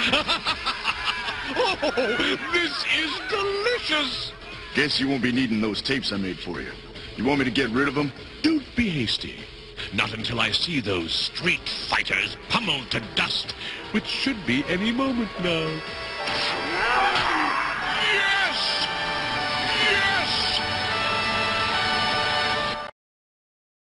oh, this is delicious. Guess you won't be needing those tapes I made for you. You want me to get rid of them? Don't be hasty. Not until I see those street fighters pummeled to dust, which should be any moment now.